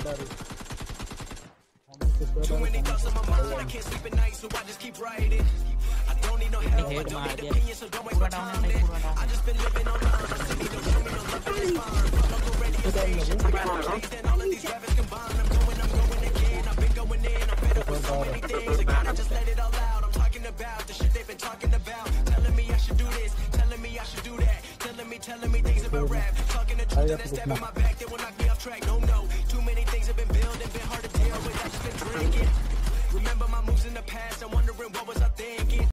Too many thoughts on my mind, I can't sleep at night, so I just keep writing. I don't need no help, I don't need opinions, so don't waste my time. I just been living on the honesty, don't show me no love, and it's fine. Local radio stations, I got no plays, and all of these rappers combined. I'm going, I'm going again, I've been going in, I'm fed up with so many things. I gotta just let it all out. I'm talking about the shit they've been talking about, telling me I should do this, telling me I should do that, telling me, telling me things about rap, talking the truth and then stabbing my back, they will knock me off track. Have been building, been hard to deal with. I just been drinking. Remember my moves in the past, I